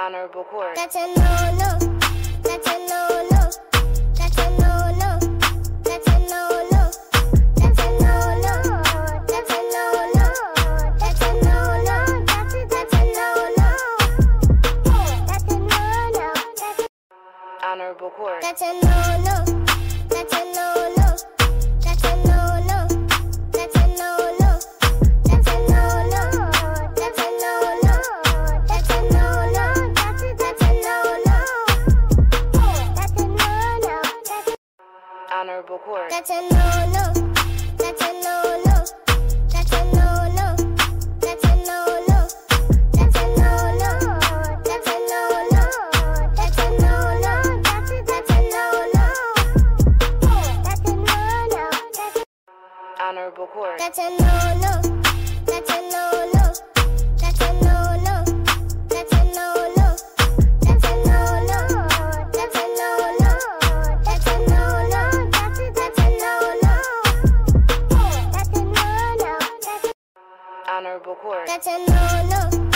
Honorable court. That's a no no. That's a no no. That's a no no. That's a no no. That's a no no. That's a no no. That's a no no. That's a that's a no no. That's a no no. That's Honorable court. that's a no no. That's a no no. Honorable court. that's a no no. That's a no no. That's a no no. That's a no no. That's a no no. That's a no no. That's a no no. That's a no no. That's a no no. Honorable court. that's a no no. That's a Honorable court. that's a no no.